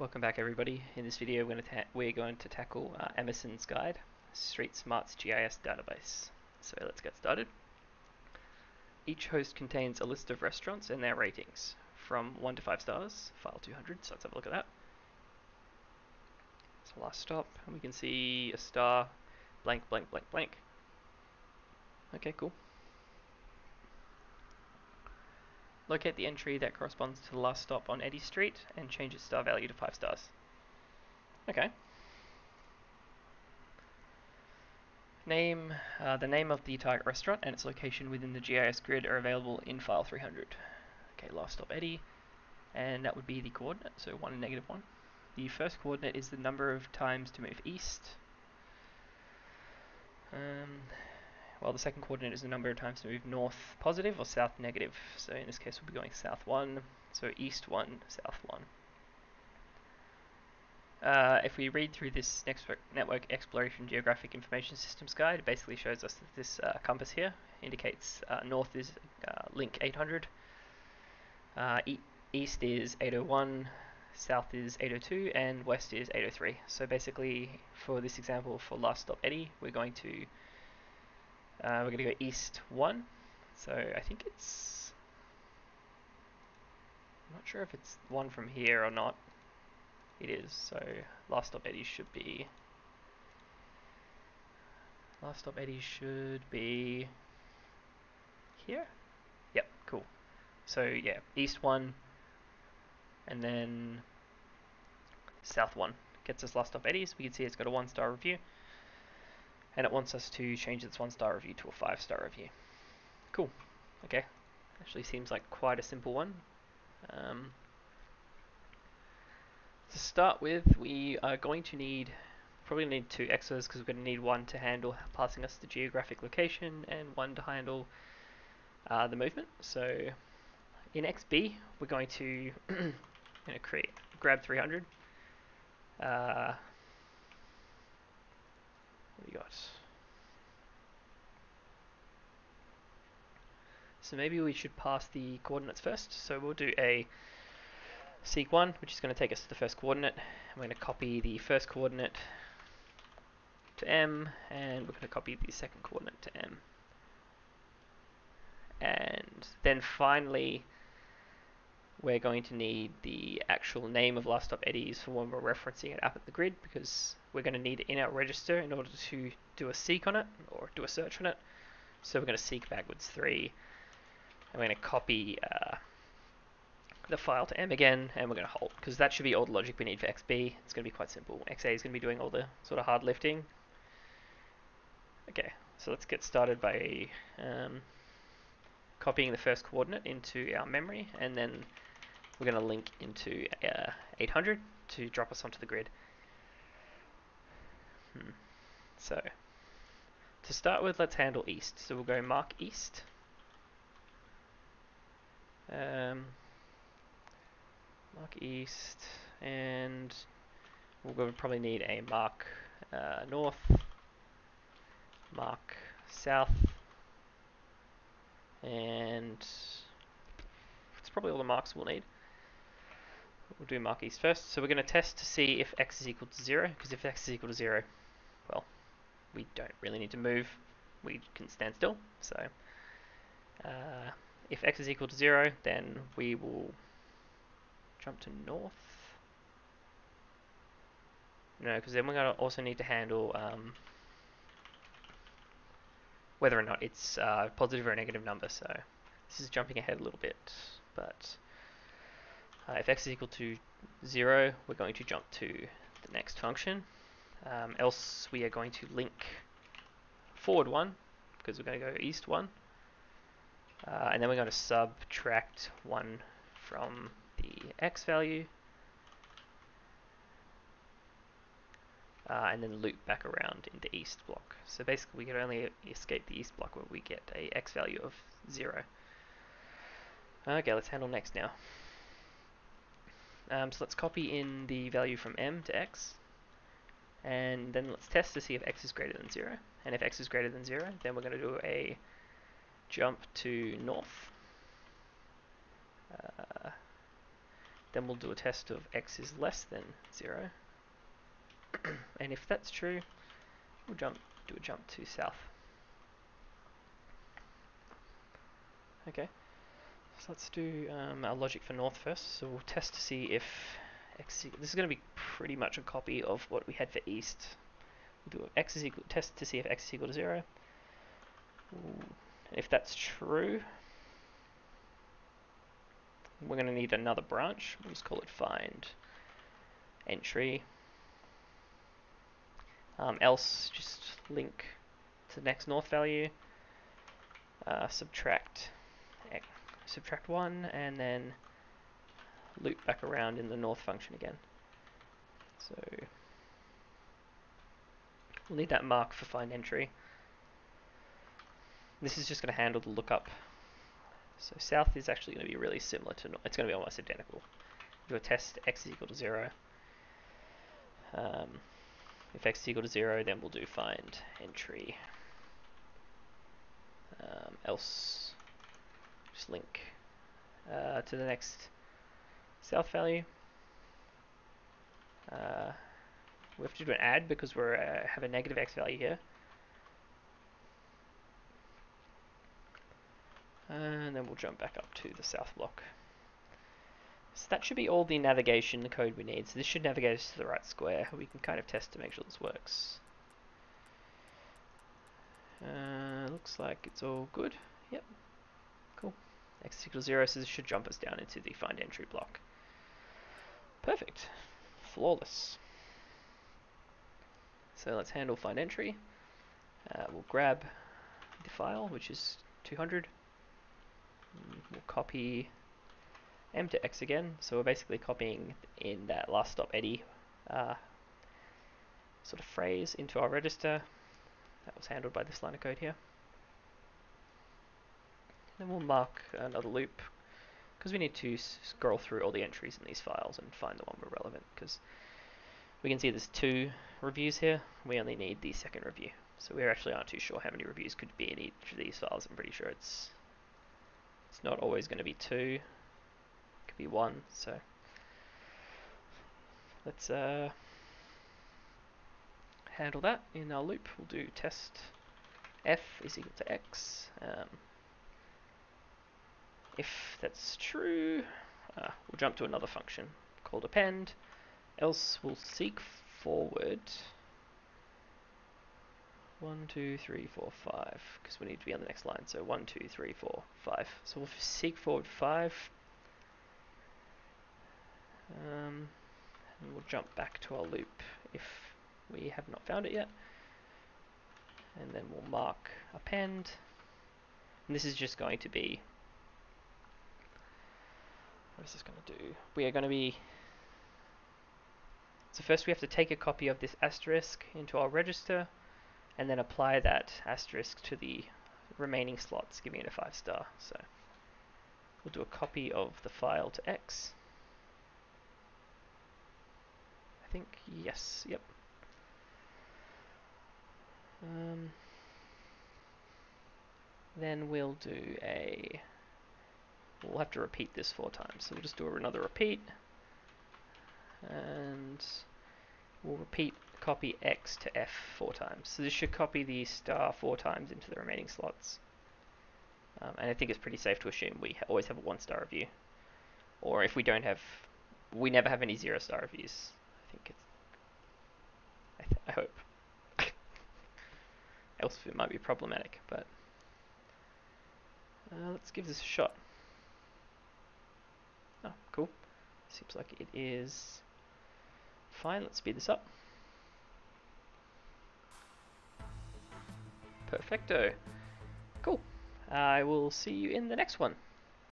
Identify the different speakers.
Speaker 1: Welcome back everybody. In this video we're going to, we're going to tackle uh, Emerson's Guide, Streetsmarts GIS database. So let's get started. Each host contains a list of restaurants and their ratings, from 1 to 5 stars, file 200, so let's have a look at that. So last stop, and we can see a star, blank, blank, blank, blank. Okay, cool. Locate the entry that corresponds to the last stop on Eddy Street and change its star value to 5 stars. Okay. Name, uh, the name of the target restaurant and its location within the GIS grid are available in file 300. Okay, last stop Eddy, and that would be the coordinate, so 1 and negative 1. The first coordinate is the number of times to move east. Um, well, the second coordinate is the number of times to move north positive or south negative. So in this case, we'll be going south 1, so east 1, south 1. Uh, if we read through this Network Exploration Geographic Information Systems guide, it basically shows us that this uh, compass here indicates uh, north is uh, link 800, uh, e east is 801, south is 802, and west is 803. So basically, for this example, for last stop Eddy, we're going to uh, we're going to go east 1. So I think it's... I'm not sure if it's one from here or not. It is, so last stop Eddy should be... Last stop Eddy should be... Here? Yep, cool. So yeah, east 1, and then south 1 gets us last stop Eddies. We can see it's got a one star review and it wants us to change its one star review to a five star review. Cool. Okay. Actually seems like quite a simple one. Um, to start with, we are going to need probably need two X's because we're going to need one to handle passing us the geographic location and one to handle uh, the movement. So in XB, we're going to create grab 300. Uh, what do you got? So maybe we should pass the coordinates first. So we'll do a seek 1, which is going to take us to the first coordinate. I'm going to copy the first coordinate to M, and we're going to copy the second coordinate to M. And then finally, we're going to need the actual name of last stop eddies for when we're referencing it up at the grid because we're going to need it in our register in order to do a seek on it or do a search on it. So we're going to seek backwards 3 we're going to copy uh, the file to M again and we're going to hold because that should be all the logic we need for XB. It's going to be quite simple. XA is going to be doing all the sort of hard lifting. Okay, so let's get started by um, copying the first coordinate into our memory and then we're going to link into uh, 800 to drop us onto the grid. Hmm. So, to start with, let's handle east. So we'll go mark east. Um, mark east, and we'll probably need a mark uh, north, mark south, and it's probably all the marks we'll need. We'll do mark east first. So we're going to test to see if x is equal to 0, because if x is equal to 0, well, we don't really need to move. We can stand still. So uh, if x is equal to 0, then we will jump to north. No, because then we're going to also need to handle um, whether or not it's uh, positive or a negative number. So this is jumping ahead a little bit, but uh, if x is equal to 0, we're going to jump to the next function. Um, else we are going to link forward 1, because we're going to go east 1. Uh, and then we're going to subtract 1 from the x value. Uh, and then loop back around in the east block. So basically we can only escape the east block when we get a x value of 0. Okay, let's handle next now. Um, so let's copy in the value from m to x, and then let's test to see if x is greater than 0. And if x is greater than 0, then we're going to do a jump to north. Uh, then we'll do a test of x is less than 0. and if that's true, we'll jump do a jump to south. Okay, so let's do um, our logic for north first. So we'll test to see if x this is going to be pretty much a copy of what we had for east. We'll do x is equal test to see if x is equal to zero. Ooh. If that's true, we're going to need another branch. We'll just call it find entry. Um, else, just link to the next north value, uh, subtract subtract 1, and then loop back around in the north function again. So we'll need that mark for find entry. This is just going to handle the lookup. So south is actually going to be really similar to, it's going to be almost identical. Do a test x is equal to 0. Um, if x is equal to 0, then we'll do find entry. Um, else, just link uh, to the next south value. Uh, we have to do an add because we uh, have a negative x value here. And then we'll jump back up to the south block. So that should be all the navigation, the code we need. So this should navigate us to the right square. We can kind of test to make sure this works. Uh, looks like it's all good. Yep. Cool. X equals 0, so this should jump us down into the find entry block. Perfect. Flawless. So let's handle find entry. Uh, we'll grab the file, which is 200. We'll copy m to x again. So we're basically copying in that last stop eddy uh, sort of phrase into our register. That was handled by this line of code here. Then we'll mark another loop because we need to scroll through all the entries in these files and find the one we're relevant because we can see there's two reviews here. We only need the second review. So we actually aren't too sure how many reviews could be in each of these files. I'm pretty sure it's it's not always going to be two. It could be one. So let's uh, handle that in our loop. We'll do test f is equal to x. Um, if that's true, uh, we'll jump to another function called append. Else we'll seek forward one, two, three, four, five, because we need to be on the next line. So one, two, three, four, five. So we'll seek forward five. Um, and we'll jump back to our loop if we have not found it yet. And then we'll mark append. And this is just going to be, what is this going to do? We are going to be, so first we have to take a copy of this asterisk into our register and then apply that asterisk to the remaining slots, giving it a 5 star. So we'll do a copy of the file to X. I think, yes, yep. Um, then we'll do a, we'll have to repeat this four times. So we'll just do another repeat. And we'll repeat copy x to f four times. So this should copy the star four times into the remaining slots. Um, and I think it's pretty safe to assume we ha always have a one star review. Or if we don't have, we never have any zero star reviews. I think it's, I, I hope. Else it might be problematic, but uh, let's give this a shot. Oh, cool. Seems like it is fine. Let's speed this up. Perfecto. Cool. I will see you in the next one.